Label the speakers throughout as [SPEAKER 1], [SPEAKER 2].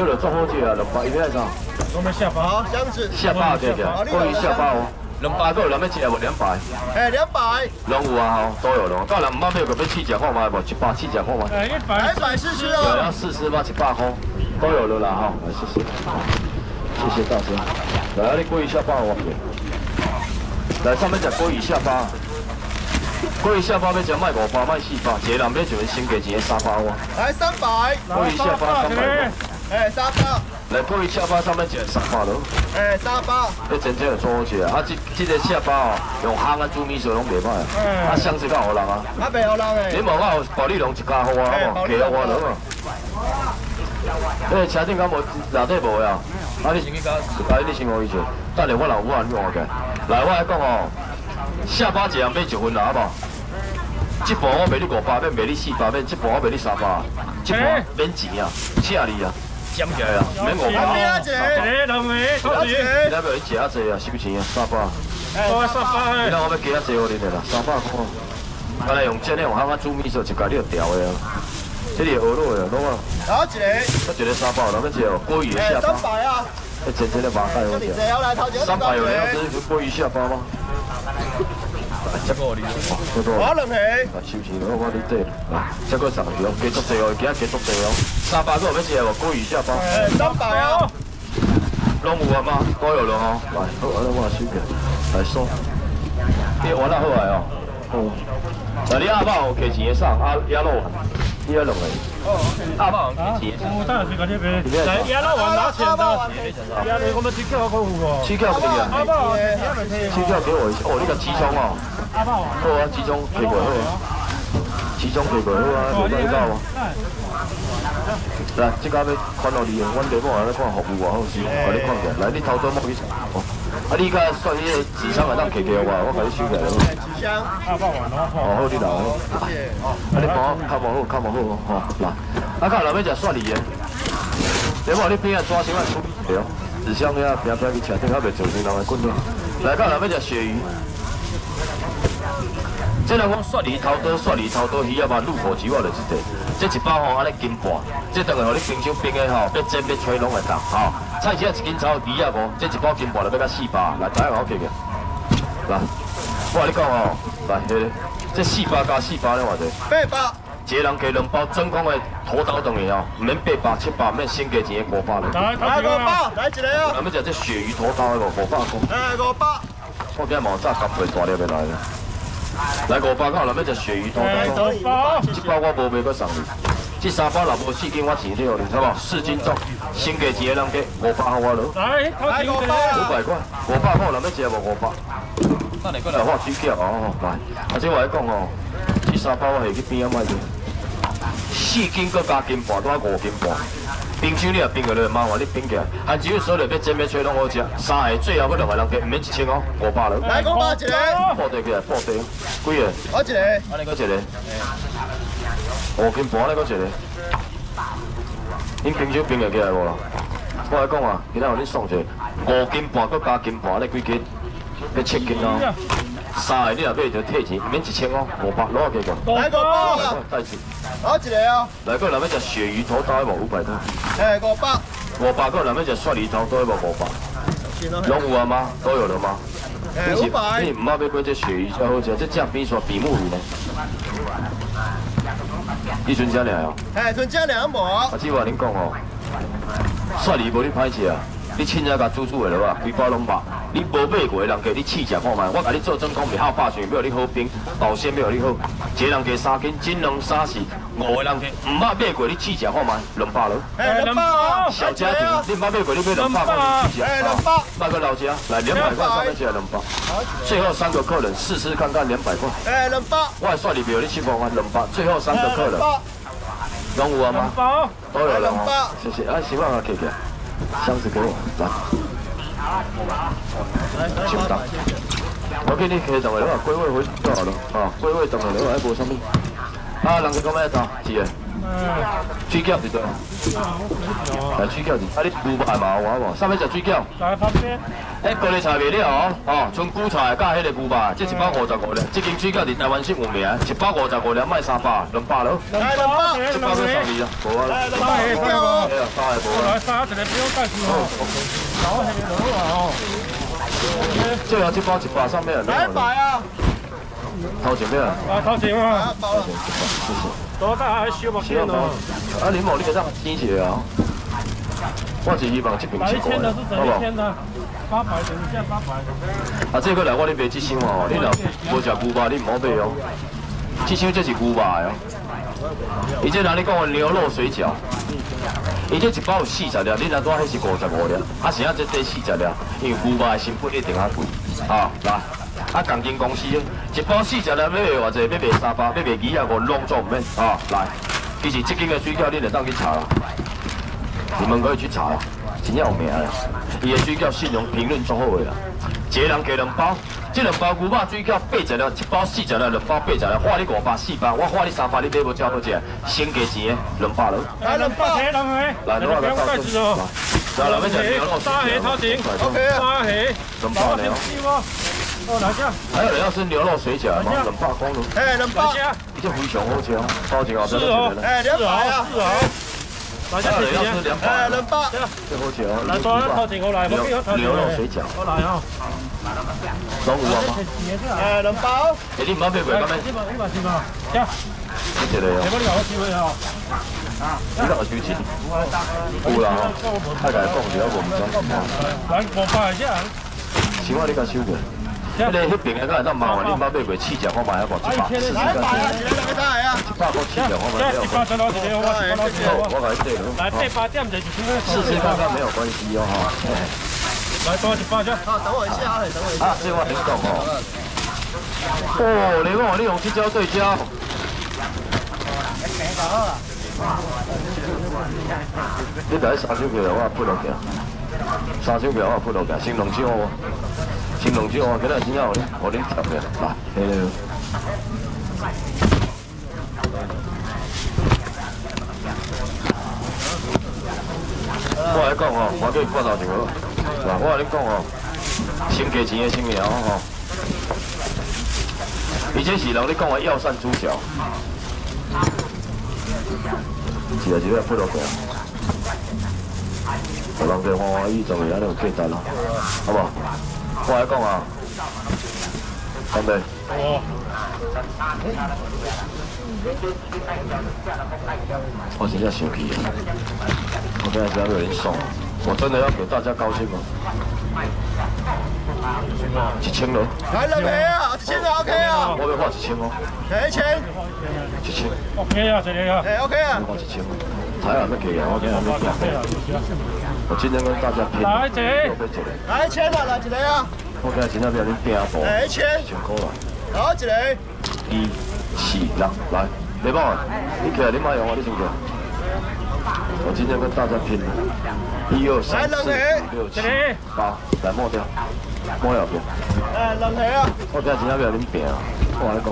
[SPEAKER 1] 有了做好这啊，两百一百啥？
[SPEAKER 2] 我们下巴，
[SPEAKER 3] 箱子，
[SPEAKER 1] 下包对对，过于下巴哦。两百个有两百吃无两百？
[SPEAKER 3] 哎，两百。
[SPEAKER 1] 拢有啊吼，都有咯。到人唔买个要试食看卖无？一百试食看卖。
[SPEAKER 2] 哎，一百，
[SPEAKER 3] 一百试试哦。
[SPEAKER 1] 要试试吗？一百块都有了啦哈，来谢谢，谢谢大师。来，你过一下包我来上面讲过一下包，过一下包要讲卖五百卖四百，一个人要就先给一个三百哇。
[SPEAKER 3] 来三百，
[SPEAKER 1] 过一下包三百。
[SPEAKER 3] 哎，三包。
[SPEAKER 1] 来，过一下巴上面讲三包咯。
[SPEAKER 3] 哎，三包。
[SPEAKER 1] 你真正有做好起啊！啊，这这个下巴哦，用香啊煮米水拢袂歹啊。啊，相子较好人啊。
[SPEAKER 3] 啊，袂好人诶。
[SPEAKER 1] 你无我保利龙一家好啊，好无？给我了嘛。诶，车顶敢无内底无呀？啊，你先去搞，啊，你先我以前，等下我老母啊，你换个。来，我来讲哦，下巴一样买一份啦，好无？这部我卖你五百，免卖你四百，免这部我卖你三百，这部免钱啊，请你啊。捡起来啊！免五百，
[SPEAKER 3] 三
[SPEAKER 2] 姐，两位，三姐，
[SPEAKER 1] 你那边有几啊济啊？收钱啊？三百。
[SPEAKER 2] 哎，三百。
[SPEAKER 1] 你那我要几啊济我恁的啦？三百块。刚才用这呢，用香港煮米时一家你就调的啊。这里鹅肉的，懂吗？
[SPEAKER 3] 好一个。
[SPEAKER 1] 我一个三百，两个只哦，过鱼下
[SPEAKER 3] 包。三百啊。
[SPEAKER 1] 这真正的麻烦我讲。三百有人要吃过鱼下巴吗？这个你多多。
[SPEAKER 3] 我两皮。
[SPEAKER 1] 啊，收钱我我你对。啊，这个十条，继续做哦，今日继续做哦。三百个要吃无？过鱼下巴。
[SPEAKER 3] 三百啊。
[SPEAKER 1] 拢有啊吗？都有了哦。来，好，我来我收个来收。你玩得好来哦。哦。那你阿爸有给钱上？阿阿老，你要弄阿爸。
[SPEAKER 2] 我当然是搞这边。来，鸭肉还拿钱的。鸭肉我们七条可以无？
[SPEAKER 1] 七条可以啊。
[SPEAKER 2] 阿爸，
[SPEAKER 1] 七条给我一下。哦，你个鸡胸哦。阿爸。好啊，鸡胸给过好。鸡胸给过好啊，你知道无？来，这家要看到你，阮地方来看服务啊，好是，把你看下。来，你头多摸几层？啊，你家算迄个纸箱来当摕摕我，我甲你收起来咯。
[SPEAKER 3] 纸箱，阿爸玩咯。
[SPEAKER 1] 哦，好，你来。谢谢。啊，你帮我较无好，看无好。吼，来。啊，看内面食蒜梨的。地方你边啊抓先啊处理对哦。纸箱遐边边去吃，等下袂做成人来滚咯。来，看内面食鳕鱼。这人讲蒜梨头刀，蒜梨头刀鱼啊嘛，入口即我就是这。这一包吼，安尼斤半，这等于互你冰箱冰的吼，要煎要吹拢会当吼。菜市啊一斤炒鱼啊无，这一包斤半就要到四百，来大家我记记。来，我你讲哦，来，这四百加四百咧偌济？
[SPEAKER 3] 八百。
[SPEAKER 1] 一个人加两包真空的土豆等于哦，唔免八百七百，免先加钱五百咧。
[SPEAKER 3] 来，来五包，来一个哦。
[SPEAKER 1] 咱们食这鳕鱼土豆个五百块。
[SPEAKER 3] 哎，五百。
[SPEAKER 1] 我今日毛炸夹皮大粒的来了。来五包，看有咩只鳕鱼多多。一包我无卖过送你，这三包若无四斤我钱了你，好不？四斤重，先给钱人给五百我了。
[SPEAKER 2] 来，来五百，
[SPEAKER 1] 五百块，五百块有咩只无五百？来我取价哦，来，阿先我来讲哦，这三包我下去边啊买的，四斤搁加斤半，多五斤半。冰箱你也冰个了，麻烦你冰起来。还只有所有要煎要吹拢好食，三个最后嗰两个人给唔免一千哦，五百了。
[SPEAKER 3] 来五百一个。
[SPEAKER 1] 破地起来，破地。几个？
[SPEAKER 3] 我一个。
[SPEAKER 1] 安尼搁一个。五斤半，安尼搁一个。恁冰箱冰得起来无啦？我来讲啊，今仔互你送一个五斤半，搁加斤半，你几斤？要七斤哦。三个你若买就退钱，免一千五，五百，攞下几个？
[SPEAKER 3] 来五百。
[SPEAKER 1] 再次。
[SPEAKER 3] 攞一个哦。
[SPEAKER 1] 来个内面只鳕鱼头刀一无五百多。
[SPEAKER 3] 哎，五百。
[SPEAKER 1] 五百个内面只蒜梨头刀一无五百。拢有啊吗？都有了吗？
[SPEAKER 3] 哎，五百。
[SPEAKER 1] 你唔好买过这鳕鱼才好食，这酱比说比目鱼呢。你存加两哦。
[SPEAKER 3] 哎，存加两无。
[SPEAKER 1] 阿姊话恁讲哦，蒜梨无你歹食啊。你凊彩甲煮煮的了哇，规包拢白。你无买过的人给你试食看卖，我甲你做真空，袂好霸权，要你好冰，保鲜要你好。一个人加三斤，斤两三四，五个人加，唔捌买过你试食看卖，两百咯。
[SPEAKER 3] 哎，两百哦。
[SPEAKER 1] 小家庭，你捌买过你买两百块试食。
[SPEAKER 3] 哎，两百。
[SPEAKER 1] 那个老家来两百块上面起来两百。最后三个客人试试看看两百块。
[SPEAKER 3] 哎，两百。
[SPEAKER 1] 我还算你没有你七百块两百，最后三个客人。拢有啊吗？都有了哦。谢谢，啊，希望啊，谢谢。箱子给我，来。收单。我给你开动的了，归位回就好了。啊，归位动的了，还无什么。啊，人家讲咩单？几个？水饺是对。来水饺是，啊你牛排嘛有啊无？啥物食水饺？
[SPEAKER 2] 来旁边。
[SPEAKER 1] 迄高丽菜未了哦，哦，剩韭菜甲迄个牛排，这一百五十五粒。这间水饺伫台湾省有名，一百五十五粒卖三百，两百咯。
[SPEAKER 3] 来两包，
[SPEAKER 1] 一百个三二啊，无啊啦。
[SPEAKER 2] 三个三个。
[SPEAKER 1] 哎呀，三个无啊。
[SPEAKER 2] 来三一个不用介绍哦。好，下面落啊哦。
[SPEAKER 1] 这个一包一百上面的。
[SPEAKER 3] 来百啊！
[SPEAKER 1] 头前面啊。
[SPEAKER 2] 啊，头前啊。多大还小目片哦？
[SPEAKER 1] 啊，林某，你给他听起来啊。我是希望这边
[SPEAKER 2] 来
[SPEAKER 1] 吃过好不好？
[SPEAKER 2] 八百等一下八百。
[SPEAKER 1] 啊，这个来我你别这箱哦，你若无食牛排，你唔好买哦。这箱这是牛排哦。伊这哪里讲的牛肉水饺？伊这一包有四十粒，你若多迄是五十五粒，啊是啊这这四十粒，因为牛肉的成本一定较贵。啊，来，啊钢筋公司一包四十粒要卖偌济？要卖三百，要卖二啊五拢做唔免。啊，来，其实这间的水饺你就当去查啦，你们可以去查啦，真正有名啦。伊的水饺信用评论足好的啦。一个人加两包，这两包牛肉水饺八十粒，一包四十粒，两包八十粒，花你五百四百，我花你三百，你买无照好食，先加钱的两百咯。
[SPEAKER 3] 来两包，
[SPEAKER 2] 来两个，
[SPEAKER 1] 来，你话来到这，来，来，要食牛肉
[SPEAKER 2] 沙蟹头前
[SPEAKER 3] ，OK 啊，
[SPEAKER 2] 沙蟹，
[SPEAKER 1] 两包了。
[SPEAKER 2] 哦，来这。
[SPEAKER 1] 还有人要吃牛肉水饺吗？两百光炉。
[SPEAKER 3] 哎，两包，
[SPEAKER 1] 已经非常好吃，包钱哦，不要
[SPEAKER 2] 哦
[SPEAKER 1] 了。
[SPEAKER 3] 哎，两百啊，
[SPEAKER 2] 是啊。
[SPEAKER 3] 哎，
[SPEAKER 1] 百，
[SPEAKER 3] 两包，
[SPEAKER 1] 最好吃哦。
[SPEAKER 2] 来多头前我来，我俾我头前。
[SPEAKER 1] 牛肉水饺，
[SPEAKER 2] 我来哦。
[SPEAKER 1] 拢有啊吗？
[SPEAKER 3] 哎，两包，
[SPEAKER 1] 哎，你唔好买贵，咁样。
[SPEAKER 2] 呢把呢把先嘛，这。
[SPEAKER 1] 你一个哦。
[SPEAKER 2] 你把你搞机会哦。
[SPEAKER 1] 你个收钱？有啦吼，太甲讲一下，我唔知。
[SPEAKER 2] 来五百只。
[SPEAKER 1] 请我你甲收过。迄个迄边个敢会当麻烦你唔好买贵试食，我买一个一百，试试
[SPEAKER 3] 来百啊，
[SPEAKER 1] 看。
[SPEAKER 3] 一个两个大啊，
[SPEAKER 1] 一百个试食，我买
[SPEAKER 2] 这
[SPEAKER 1] 了
[SPEAKER 2] 一。百张攞一个，我一百攞一
[SPEAKER 1] 好，
[SPEAKER 2] 个。
[SPEAKER 1] 我甲你对了。
[SPEAKER 2] 来八八点就一千块。
[SPEAKER 1] 试试看看没有关系哦哈。
[SPEAKER 2] 来多一百只。
[SPEAKER 3] 好，等我一下啊，等我一下。
[SPEAKER 1] 啊，这我很懂哦。哦，你讲你用这招对焦。你第一三手票我扑落去，三手票我扑落去，先两手哦，先两手哦，今日真正有你，我恁贴嘅，来，嘿。我来讲哦，我叫你挂头就好，我来你讲哦，先加钱的先苗吼，而且是人你讲的药膳猪脚，一个一个扑落去啊，有人在欢欢喜做嘅，安尼有价值咯，好不好？我来讲啊，干杯。
[SPEAKER 2] 哦。
[SPEAKER 1] 我真正生气了，我现在只要送，我真的要给大家高兴吗？一千了，
[SPEAKER 3] 来两个啊，一千就 OK 啊，
[SPEAKER 1] 我要花一千哦，
[SPEAKER 3] 哎，一千，
[SPEAKER 1] 一千
[SPEAKER 2] ，OK 啊，这里啊。
[SPEAKER 3] 哎，OK 啊。
[SPEAKER 1] 我，花一千哦，台还没给啊，我今天还没给。我今天跟大家拼，
[SPEAKER 2] 来一个
[SPEAKER 1] 又被一个，
[SPEAKER 3] 来一千啊，来一个啊，
[SPEAKER 1] 我今日真正要恁拼搏，
[SPEAKER 3] 哎，一千，
[SPEAKER 1] 辛苦了。
[SPEAKER 3] 好一个，
[SPEAKER 1] 一、四、六，来，雷棒啊！你起来，你妈用我，你先起来。我今天跟大家拼了，一二三四五六七八，来摸掉，摸了边。
[SPEAKER 3] 哎，两个啊，
[SPEAKER 1] 我今日真正要恁拼啊！我来讲，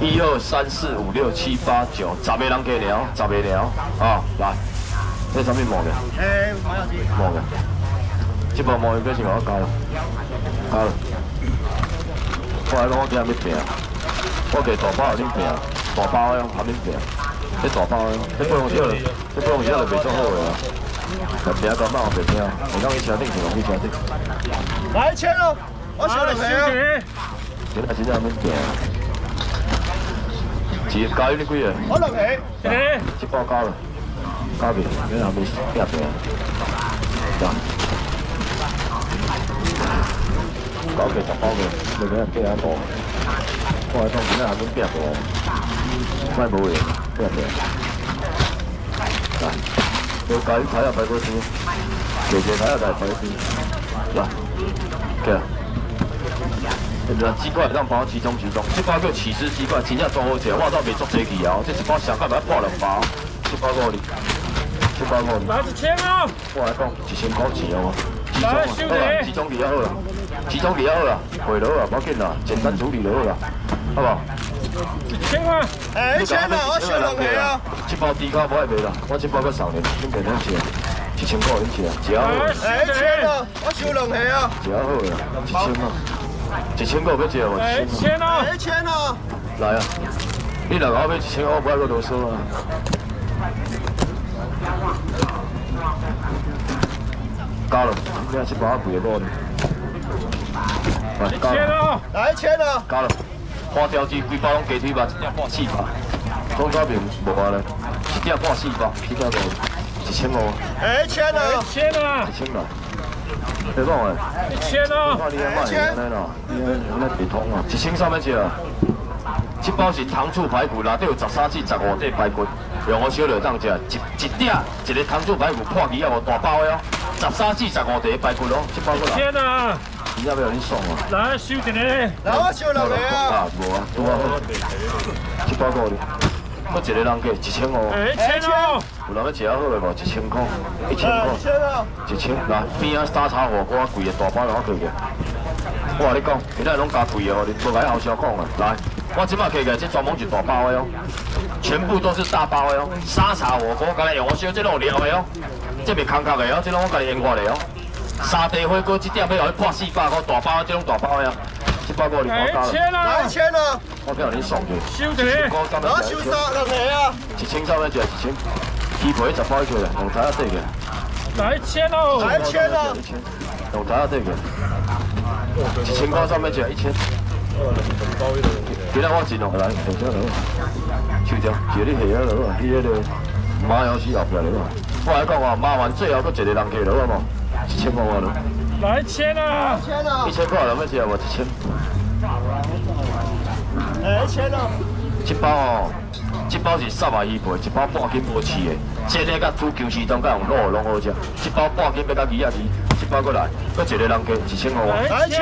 [SPEAKER 1] 一二三四五六七八九，十个人加聊，十个聊啊！来，这上面摸掉，
[SPEAKER 3] 哎，麻油鸡，
[SPEAKER 1] 抹的，这包抹的表示我加了，加了。我来讲，我今日要拼，我给大包互恁拼，大包的互恁拼，这大包的，这不用少了，这不用少了袂做好的啊。但拼到慢我袂听，我讲伊车顶是容易车顶，
[SPEAKER 3] 来一千哦，我小两个啊，
[SPEAKER 1] 今仔真正要拼。一个加你几个？
[SPEAKER 3] 我两个，
[SPEAKER 2] 这个。
[SPEAKER 1] 一包交了，加面，你还没拼拼，呀。九嘅十包嘅，你个人寄一個。我係當今日下邊邊一個，咩冇嘢，邊一個？嗱，要計睇下睇嗰先，期期睇下睇睇先。嗱，嘅。人雞塊當包其中其中，这包叫起司雞塊，真正做好者，我倒未做這期啊！这一包上蓋要破两包，這包五厘，這包五厘。
[SPEAKER 2] 来一千啊！
[SPEAKER 1] 我来讲一千块钱哦，
[SPEAKER 2] 來收起
[SPEAKER 1] 集中比较好啦，集中期就好啦，會落啊，冇紧啦，简单处理就好啦，好不好？
[SPEAKER 2] 一千啊！
[SPEAKER 3] 哎，一千啊，我收两个啊。
[SPEAKER 1] 这包低卡不爱卖啦，我这包搁送你，恁便当吃，一千块恁吃，只好，
[SPEAKER 3] 哎，一千啊，我收两个啊。
[SPEAKER 1] 只好啦，一千啊，一千块要吃无？
[SPEAKER 2] 哎，
[SPEAKER 1] 一千啊，
[SPEAKER 2] 千啊！
[SPEAKER 3] 哎，一千啊。
[SPEAKER 1] 来啊，你若甲我买一千块，我不爱搁啰嗦啊。加了，你看这包贵的无呢？来，
[SPEAKER 2] 一。千啊！
[SPEAKER 3] 来一千啊。
[SPEAKER 1] 加了，花雕鸡规包拢鸡腿吧，一点半四百，中早面无话咧，一点半四百，一只个一千五，
[SPEAKER 3] 哎，一千啊。
[SPEAKER 2] 一千啊！
[SPEAKER 1] 一千来，别讲诶，
[SPEAKER 2] 一千啊！
[SPEAKER 1] 看你阿卖安尼咯，你安尼别通啊，一千三百只啊，这包是糖醋排骨，内底有十三至十五。块排骨，用我小料当食，一一鼎一个糖醋排骨破皮啊，无大包的哦，十三至十五。块排骨咯，这包过来，
[SPEAKER 2] 千啊！
[SPEAKER 1] 你要不要你送啊？
[SPEAKER 2] 来收一个，
[SPEAKER 3] 来，我收两个啊。
[SPEAKER 1] 啊，无啊，拄啊好，一包过哩，我一个人给一千五，
[SPEAKER 2] 哎，一千五！
[SPEAKER 1] 有人要食好的无？一千块，一千
[SPEAKER 3] 哎，
[SPEAKER 1] 块
[SPEAKER 3] 一。千啊。
[SPEAKER 1] 一千，来边啊沙茶火锅贵的大包拢可以嘅。我话你讲，今仔拢加贵的哦，你无甲后销讲啊。来，我即摆摕起来，这专门是大包的哦，全部都是大包的哦。沙茶火锅，刚才用我烧这拢有料的哦，这袂空壳的哦，这拢我家己研发的哦。沙地火锅这点要互你破四百块，大包的这种大包的哦。这包我你
[SPEAKER 2] 哎，
[SPEAKER 1] 我加了，
[SPEAKER 2] 一千
[SPEAKER 3] 来
[SPEAKER 2] 啊
[SPEAKER 3] 一！千啊。
[SPEAKER 1] 我叫你送去。
[SPEAKER 2] 收一个，
[SPEAKER 1] 我今
[SPEAKER 3] 我
[SPEAKER 1] 日一千，
[SPEAKER 3] 收三两个啊。
[SPEAKER 1] 一千三百只一千，鸡皮十包起来，用台仔底嘅。
[SPEAKER 2] 来一千哦！
[SPEAKER 3] 来一千啊。
[SPEAKER 1] 一千，用台仔底嘅。一千块上面就一千。今仔我尽量来，下只落，手条，是你下只落，你迄个马腰丝后壁落。我来讲哦，麻烦最后搁一个人客落好无？一千块我了，
[SPEAKER 2] 来一千啊！
[SPEAKER 3] 一千啊
[SPEAKER 1] 一。千块人要食无？一千。
[SPEAKER 3] 哎，一千啊。
[SPEAKER 1] 一包哦，一包是三万一倍，一包半斤无饲的，这个甲煮姜丝汤甲用卤的拢好食。一包半斤要甲鱼仔鱼，一包过来，搁一个人给一千块。
[SPEAKER 3] 来一千。